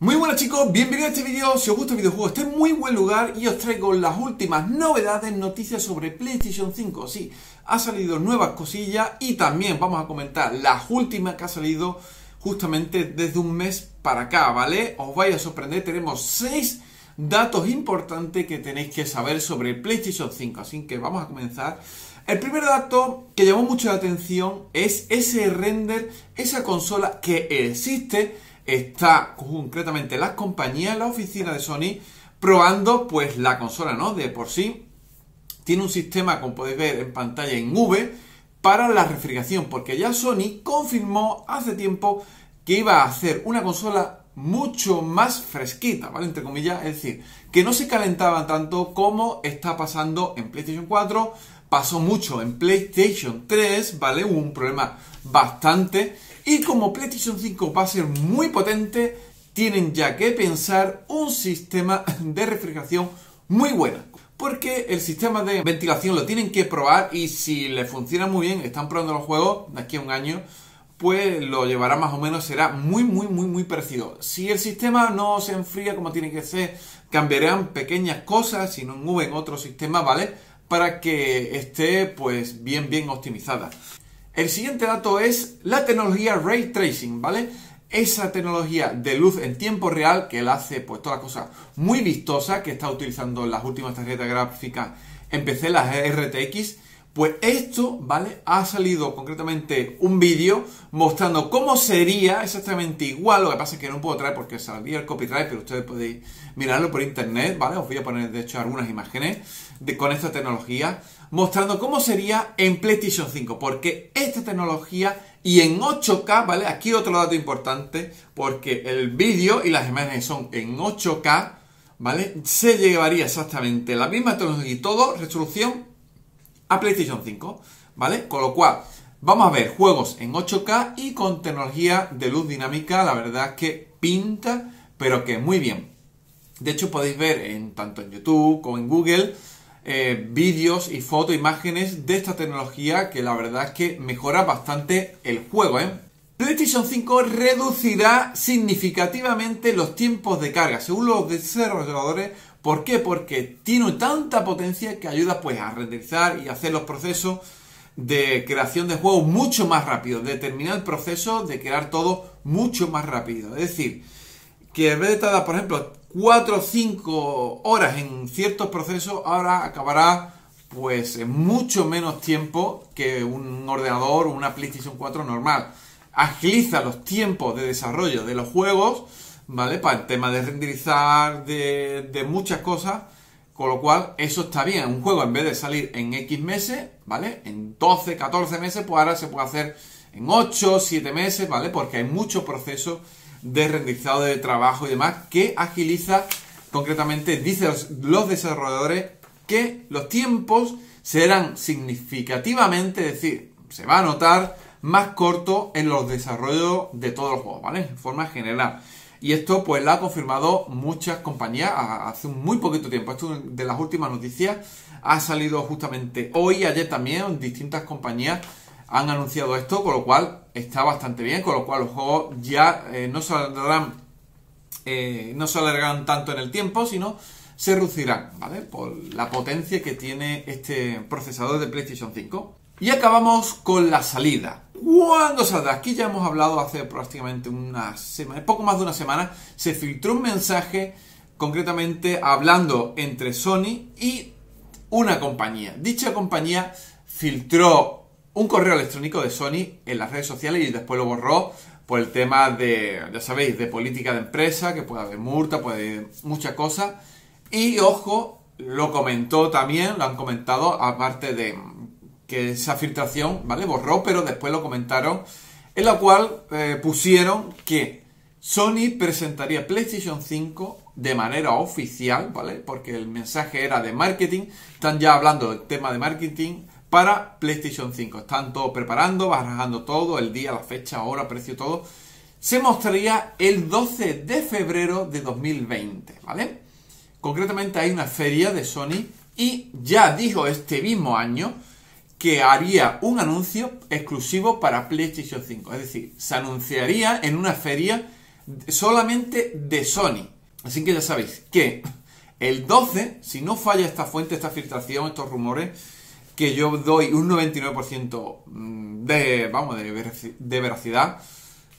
Muy buenas chicos, bienvenidos a este vídeo, si os gusta el videojuego estoy en muy buen lugar y os traigo las últimas novedades, noticias sobre PlayStation 5, sí, ha salido nuevas cosillas y también vamos a comentar las últimas que ha salido justamente desde un mes para acá, ¿vale? Os vais a sorprender, tenemos 6 datos importantes que tenéis que saber sobre PlayStation 5, así que vamos a comenzar. El primer dato que llamó mucho la atención es ese render, esa consola que existe está concretamente las compañías, la oficina de Sony, probando pues la consola, ¿no? De por sí. Tiene un sistema, como podéis ver en pantalla, en V para la refrigeración, porque ya Sony confirmó hace tiempo que iba a hacer una consola mucho más fresquita, ¿vale? Entre comillas, es decir, que no se calentaba tanto como está pasando en PlayStation 4, pasó mucho en PlayStation 3, ¿vale? Hubo un problema bastante y como PlayStation 5 va a ser muy potente, tienen ya que pensar un sistema de refrigeración muy bueno. Porque el sistema de ventilación lo tienen que probar y si le funciona muy bien, están probando los juegos de aquí a un año, pues lo llevará más o menos, será muy, muy, muy, muy parecido. Si el sistema no se enfría como tiene que ser, cambiarán pequeñas cosas, si no en otro sistema, ¿vale? Para que esté, pues, bien, bien optimizada. El siguiente dato es la tecnología Ray Tracing, ¿vale? Esa tecnología de luz en tiempo real que la hace pues toda la cosa muy vistosa que está utilizando las últimas tarjetas gráficas en PC, las RTX. Pues esto, ¿vale? Ha salido concretamente un vídeo mostrando cómo sería exactamente igual. Lo que pasa es que no puedo traer porque saldría el copyright, pero ustedes podéis mirarlo por internet, ¿vale? Os voy a poner, de hecho, algunas imágenes de, con esta tecnología mostrando cómo sería en PlayStation 5, porque esta tecnología y en 8K, ¿vale? Aquí otro dato importante, porque el vídeo y las imágenes son en 8K, ¿vale? Se llevaría exactamente la misma tecnología y todo, resolución, a PlayStation 5, ¿vale? Con lo cual, vamos a ver juegos en 8K y con tecnología de luz dinámica, la verdad es que pinta, pero que muy bien. De hecho, podéis ver en tanto en YouTube como en Google eh, vídeos y fotos, imágenes de esta tecnología que la verdad es que mejora bastante el juego, ¿eh? PlayStation 5 reducirá significativamente los tiempos de carga, según los desarrolladores. ¿Por qué? Porque tiene tanta potencia que ayuda pues a renderizar y hacer los procesos de creación de juegos mucho más rápido, de terminar el proceso de crear todo mucho más rápido. Es decir, que en vez de tardar, por ejemplo, 4 o 5 horas en ciertos procesos, ahora acabará pues en mucho menos tiempo que un ordenador o una PlayStation 4 normal. Agiliza los tiempos de desarrollo de los juegos, ¿vale? Para el tema de renderizar, de, muchas cosas. Con lo cual, eso está bien. Un juego, en vez de salir en X meses, ¿vale? En 12, 14 meses, pues ahora se puede hacer en 8, 7 meses, ¿vale? Porque hay mucho proceso de renderizado de trabajo y demás que agiliza concretamente, dicen los desarrolladores, que los tiempos serán significativamente, es decir, se va a notar más corto en los desarrollos de todos los juegos, ¿vale? En forma general. Y esto pues lo ha confirmado muchas compañías hace muy poquito tiempo. Esto de las últimas noticias ha salido justamente hoy, ayer también, distintas compañías han anunciado esto, con lo cual está bastante bien, con lo cual los juegos ya eh, no eh, no se alargarán tanto en el tiempo, sino se reducirán, ¿vale? Por la potencia que tiene este procesador de PlayStation 5. Y acabamos con la salida. ¿Cuándo saldrá? Aquí ya hemos hablado hace prácticamente una semana, poco más de una semana, se filtró un mensaje concretamente hablando entre Sony y una compañía. Dicha compañía filtró un correo electrónico de Sony en las redes sociales y después lo borró por el tema de, ya sabéis, de política de empresa, que puede haber multa, puede haber muchas cosas. Y ojo, lo comentó también, lo han comentado, aparte de que esa filtración, ¿vale? Borró, pero después lo comentaron, en la cual eh, pusieron que Sony presentaría PlayStation 5 de manera oficial, ¿vale? Porque el mensaje era de marketing, están ya hablando del tema de marketing para PlayStation 5. Están todos preparando, barajando todo, el día, la fecha, hora, precio, todo. Se mostraría el 12 de febrero de 2020, ¿vale? Concretamente hay una feria de Sony y ya dijo este mismo año que haría un anuncio exclusivo para PlayStation 5. Es decir, se anunciaría en una feria solamente de Sony. Así que ya sabéis que el 12, si no falla esta fuente, esta filtración, estos rumores, que yo doy un 99% mm, de, vamos, de veracidad,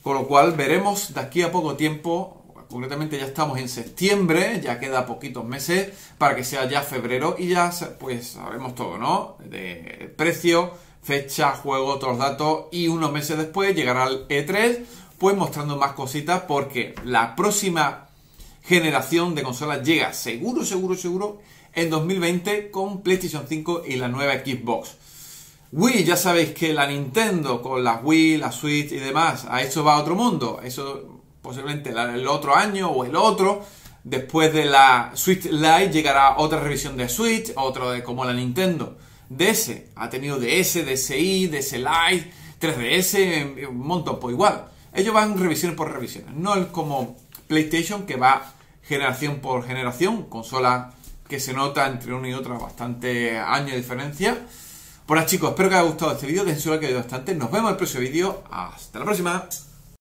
con lo cual veremos de aquí a poco tiempo, concretamente ya estamos en septiembre, ya queda poquitos meses para que sea ya febrero y ya pues sabemos todo, ¿no? De precio, fecha, juego, los datos y unos meses después llegará el E3 pues mostrando más cositas porque la próxima generación de consolas llega seguro, seguro, seguro en 2020 con PlayStation 5 y la nueva Xbox. Wii, ya sabéis que la Nintendo con la Wii, la Switch y demás, a eso va a otro mundo. Eso posiblemente el otro año o el otro. Después de la Switch Lite llegará otra revisión de Switch, otro de como la Nintendo. DS, ha tenido DS, DSi, DS Lite, 3DS, un montón, pues igual. Ellos van revisiones por revisiones. No es como PlayStation que va generación por generación, consola que se nota entre una y otra bastante años de diferencia. Bueno chicos, espero que os haya gustado este vídeo, que os haya bastante. Nos vemos en el próximo vídeo. Hasta la próxima.